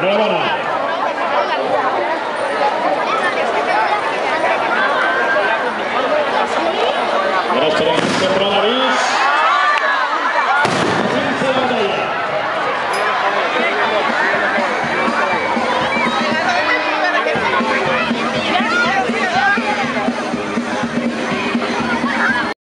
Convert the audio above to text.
そのまま